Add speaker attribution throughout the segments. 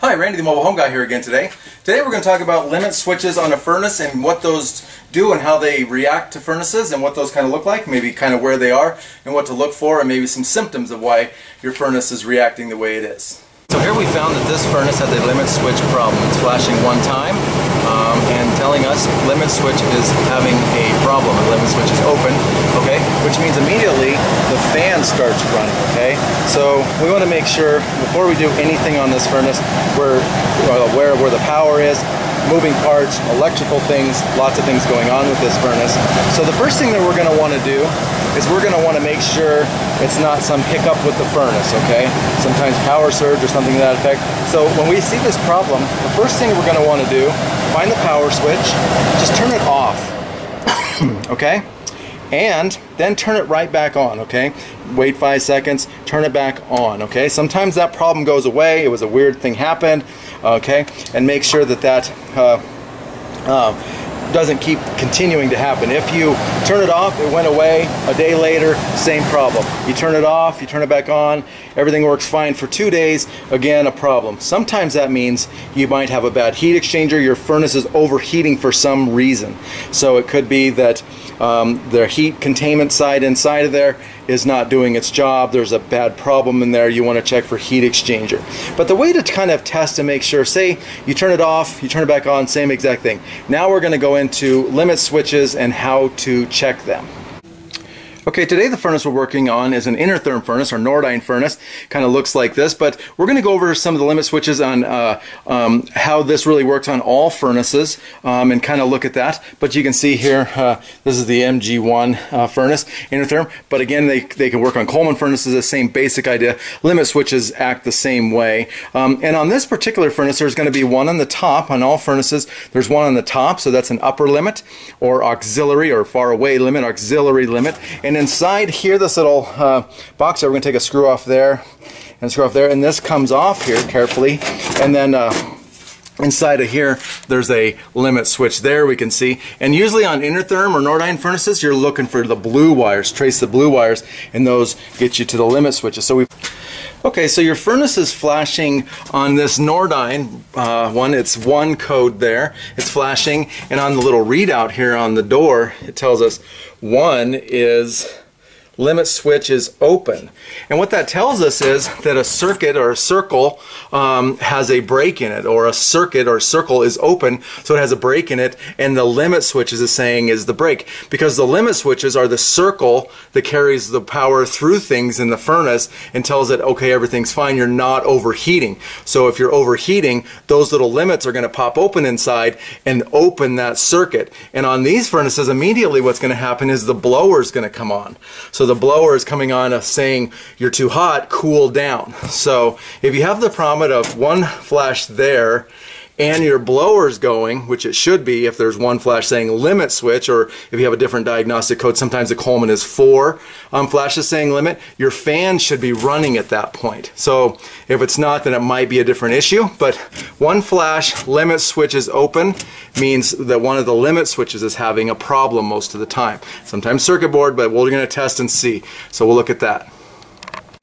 Speaker 1: Hi, Randy the Mobile Home Guy here again today. Today we're going to talk about limit switches on a furnace and what those do and how they react to furnaces and what those kind of look like, maybe kind of where they are and what to look for and maybe some symptoms of why your furnace is reacting the way it is. So here we found that this furnace has a limit switch problem. It's flashing one time and telling us limit switch is having a problem. The limit switch is open, okay? Which means immediately the fan starts running, okay? So we want to make sure before we do anything on this furnace, we're uh, aware of where the power is, moving parts, electrical things, lots of things going on with this furnace. So the first thing that we're going to want to do is we're going to want to make sure it's not some hiccup with the furnace, okay? Sometimes power surge or something to that effect. So when we see this problem, the first thing we're going to want to do, find the power switch, just turn it off, okay? And then turn it right back on okay? Wait five seconds turn it back on okay? Sometimes that problem goes away. It was a weird thing happened okay? And make sure that that uh, uh, doesn't keep continuing to happen. If you turn it off, it went away, a day later, same problem. You turn it off, you turn it back on, everything works fine for two days, again, a problem. Sometimes that means you might have a bad heat exchanger, your furnace is overheating for some reason. So it could be that um, the heat containment side inside of there is not doing its job. There's a bad problem in there. You want to check for heat exchanger. But the way to kind of test and make sure, say you turn it off, you turn it back on, same exact thing. Now we're going to go into limit switches and how to check them. Okay, today the furnace we're working on is an Intertherm furnace or Nordyne furnace. Kind of looks like this, but we're going to go over some of the limit switches on uh, um, how this really works on all furnaces um, and kind of look at that. But you can see here, uh, this is the MG1 uh, furnace, Intertherm. But again, they, they can work on Coleman furnaces, the same basic idea. Limit switches act the same way. Um, and on this particular furnace, there's going to be one on the top. On all furnaces, there's one on the top, so that's an upper limit or auxiliary or far away limit, auxiliary limit. And inside here, this little uh, box, we're going to take a screw off there and screw off there, and this comes off here carefully, and then uh, inside of here there's a limit switch there we can see and usually on Intertherm or Nordyne furnaces you're looking for the blue wires trace the blue wires and those get you to the limit switches so we okay so your furnace is flashing on this Nordyne uh, one it's one code there it's flashing and on the little readout here on the door it tells us one is limit switch is open. And what that tells us is that a circuit or a circle um, has a break in it, or a circuit or circle is open, so it has a break in it, and the limit switch is saying is the break. Because the limit switches are the circle that carries the power through things in the furnace and tells it, okay, everything's fine, you're not overheating. So if you're overheating, those little limits are going to pop open inside and open that circuit. And on these furnaces, immediately what's going to happen is the blower is going to come on. So the blower is coming on uh, saying you're too hot, cool down. So if you have the promise of one flash there and your blower's going, which it should be if there's one flash saying limit switch, or if you have a different diagnostic code, sometimes the Coleman is four um, flashes saying limit, your fan should be running at that point. So if it's not, then it might be a different issue, but one flash limit switch is open means that one of the limit switches is having a problem most of the time. Sometimes circuit board, but we're gonna test and see. So we'll look at that.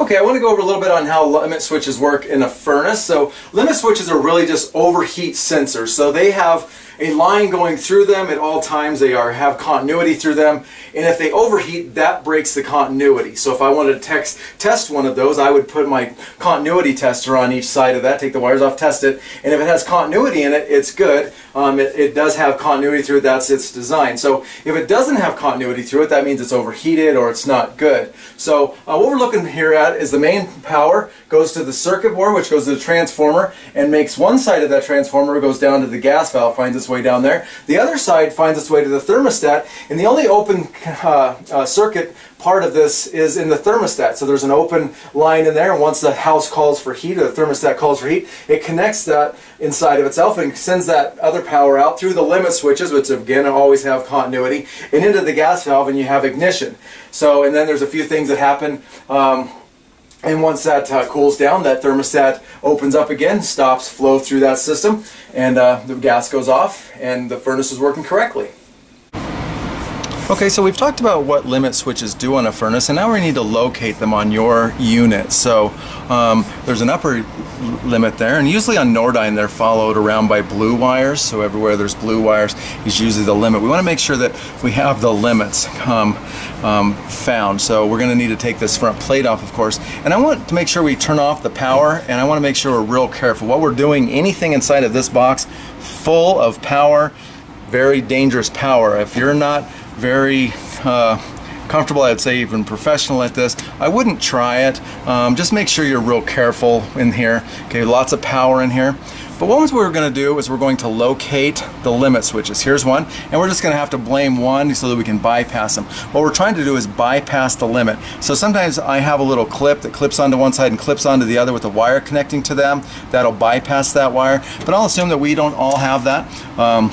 Speaker 1: Okay, I want to go over a little bit on how limit switches work in a furnace. So limit switches are really just overheat sensors. So they have a line going through them at all times. They are have continuity through them. And if they overheat, that breaks the continuity. So if I wanted to text, test one of those, I would put my continuity tester on each side of that, take the wires off, test it. And if it has continuity in it, it's good. Um, it, it, does have continuity through it, that's its design. So if it doesn't have continuity through it, that means it's overheated or it's not good. So uh, what we're looking here at is the main power goes to the circuit board, which goes to the transformer, and makes one side of that transformer goes down to the gas valve, finds way down there. The other side finds its way to the thermostat, and the only open uh, uh, circuit part of this is in the thermostat. So there's an open line in there, and once the house calls for heat, or the thermostat calls for heat, it connects that inside of itself and sends that other power out through the limit switches, which again always have continuity, and into the gas valve, and you have ignition. So, and then there's a few things that happen. Um, and once that uh, cools down, that thermostat opens up again, stops flow through that system, and uh, the gas goes off, and the furnace is working correctly. Okay, so we've talked about what limit switches do on a furnace, and now we need to locate them on your unit. So um, there's an upper limit there, and usually on Nordyne they're followed around by blue wires. So everywhere there's blue wires is usually the limit. We want to make sure that we have the limits um, um, found. So we're going to need to take this front plate off, of course, and I want to make sure we turn off the power, and I want to make sure we're real careful. What we're doing, anything inside of this box full of power, very dangerous power. If you're not very uh, comfortable, I'd say even professional at this, I wouldn't try it. Um, just make sure you're real careful in here. Okay, lots of power in here. But what we're going to do is we're going to locate the limit switches. Here's one, and we're just going to have to blame one so that we can bypass them. What we're trying to do is bypass the limit. So sometimes I have a little clip that clips onto one side and clips onto the other with a wire connecting to them. That'll bypass that wire. But I'll assume that we don't all have that. Um,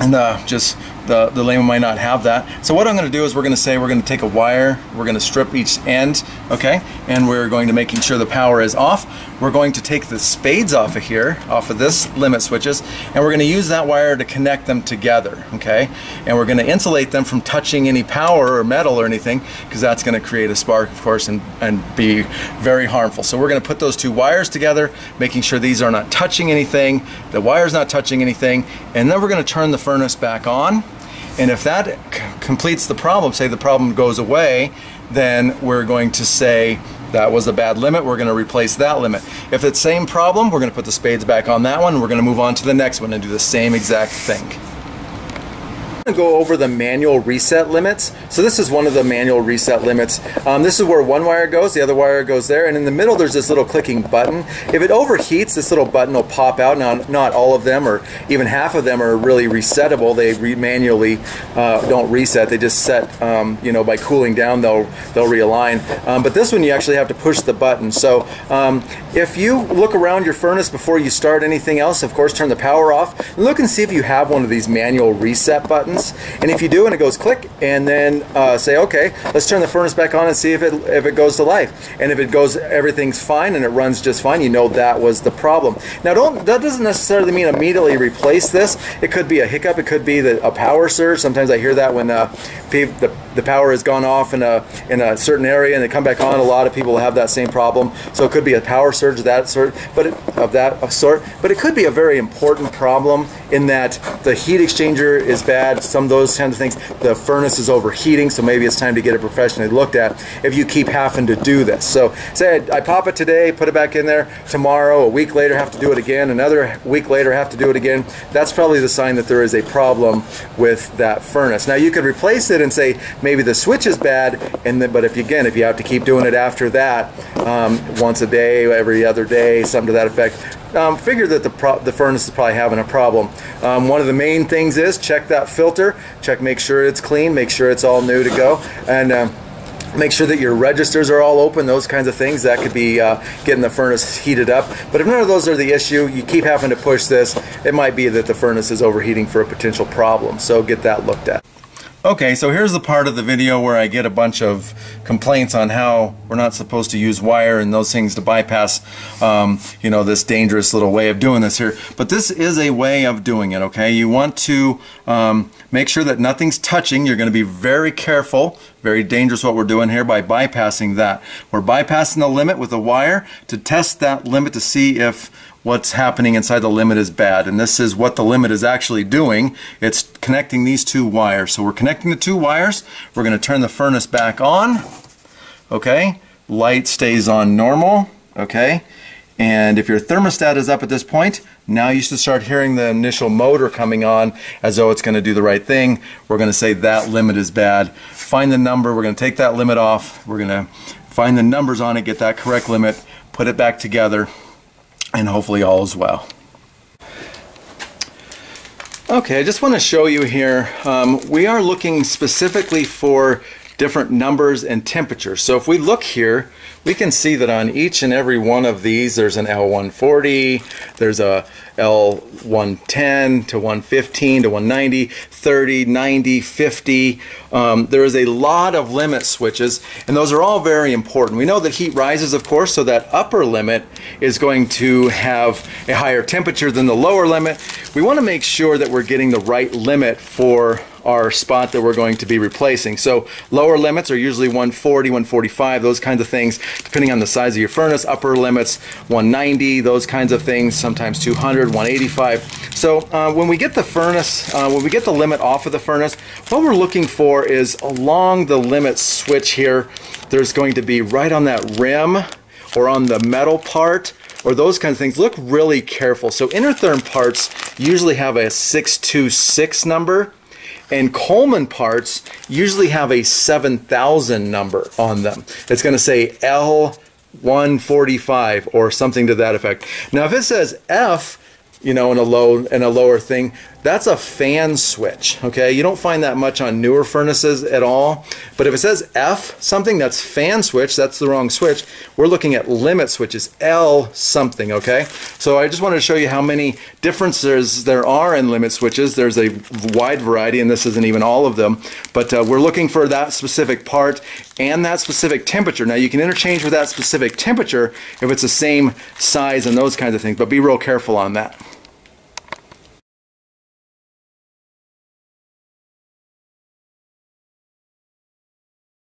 Speaker 1: and uh, just the, the layman might not have that. So what I'm going to do is we're going to say we're going to take a wire, we're going to strip each end, okay, and we're going to making sure the power is off. We're going to take the spades off of here, off of this limit switches, and we're going to use that wire to connect them together, okay? And we're going to insulate them from touching any power or metal or anything, because that's going to create a spark, of course, and, and be very harmful. So we're going to put those two wires together, making sure these are not touching anything, the wire's not touching anything, and then we're going to turn the furnace back on. And if that completes the problem, say the problem goes away, then we're going to say that was a bad limit, we're going to replace that limit. If it's same problem, we're going to put the spades back on that one, we're going to move on to the next one and do the same exact thing go over the manual reset limits. So this is one of the manual reset limits. Um, this is where one wire goes, the other wire goes there, and in the middle there's this little clicking button. If it overheats, this little button will pop out. Now, not all of them or even half of them are really resettable. They re manually uh, don't reset. They just set, um, you know, by cooling down, they'll, they'll realign. Um, but this one, you actually have to push the button. So um, if you look around your furnace before you start anything else, of course, turn the power off, look and see if you have one of these manual reset buttons. And if you do and it goes click, and then uh, say, okay, let's turn the furnace back on and see if it, if it goes to life. And if it goes, everything's fine and it runs just fine, you know that was the problem. Now, don't that doesn't necessarily mean immediately replace this. It could be a hiccup. It could be the, a power surge. Sometimes I hear that when uh, the, the power has gone off in a, in a certain area and they come back on. A lot of people have that same problem. So it could be a power surge of that sort, but it, of that sort. But it could be a very important problem in that the heat exchanger is bad some of those kinds of things. The furnace is overheating, so maybe it's time to get it professionally looked at if you keep having to do this. So say I, I pop it today, put it back in there, tomorrow, a week later have to do it again, another week later have to do it again. That's probably the sign that there is a problem with that furnace. Now you could replace it and say maybe the switch is bad, and then, but if again, if you have to keep doing it after that, um, once a day, every other day, something to that effect, um, figure that the, the furnace is probably having a problem. Um, one of the main things is check that filter, check, make sure it's clean, make sure it's all new to go, and um, make sure that your registers are all open, those kinds of things. That could be uh, getting the furnace heated up. But if none of those are the issue, you keep having to push this, it might be that the furnace is overheating for a potential problem. So get that looked at. Okay, so here's the part of the video where I get a bunch of complaints on how we're not supposed to use wire and those things to bypass, um, you know, this dangerous little way of doing this here. But this is a way of doing it, okay? You want to um, make sure that nothing's touching. You're going to be very careful, very dangerous what we're doing here by bypassing that. We're bypassing the limit with a wire to test that limit to see if what's happening inside the limit is bad. And this is what the limit is actually doing. It's connecting these two wires. So we're connecting the two wires. We're going to turn the furnace back on. Okay. Light stays on normal. Okay. And if your thermostat is up at this point, now you should start hearing the initial motor coming on as though it's going to do the right thing. We're going to say that limit is bad. Find the number. We're going to take that limit off. We're going to find the numbers on it, get that correct limit, put it back together, and hopefully all is well. Okay, I just want to show you here, um, we are looking specifically for different numbers and temperatures. So if we look here, we can see that on each and every one of these, there's an L140, there's a L110 to 115 to 190, 30, 90, 50. Um, there is a lot of limit switches, and those are all very important. We know that heat rises, of course, so that upper limit is going to have a higher temperature than the lower limit. We want to make sure that we're getting the right limit for our spot that we're going to be replacing. So lower limits are usually 140, 145, those kinds of things, depending on the size of your furnace. Upper limits 190, those kinds of things, sometimes 200, 185. So uh, when we get the furnace, uh, when we get the limit off of the furnace, what we're looking for is along the limit switch here, there's going to be right on that rim or on the metal part or those kinds of things, look really careful. So Intertherm parts usually have a 626 number and Coleman parts usually have a 7000 number on them. It's going to say L145 or something to that effect. Now if it says F, you know, in a low in a lower thing, that's a fan switch, okay? You don't find that much on newer furnaces at all. But if it says F something, that's fan switch, that's the wrong switch. We're looking at limit switches, L something, okay? So I just wanted to show you how many differences there are in limit switches. There's a wide variety, and this isn't even all of them. But uh, we're looking for that specific part and that specific temperature. Now you can interchange with that specific temperature if it's the same size and those kinds of things, but be real careful on that.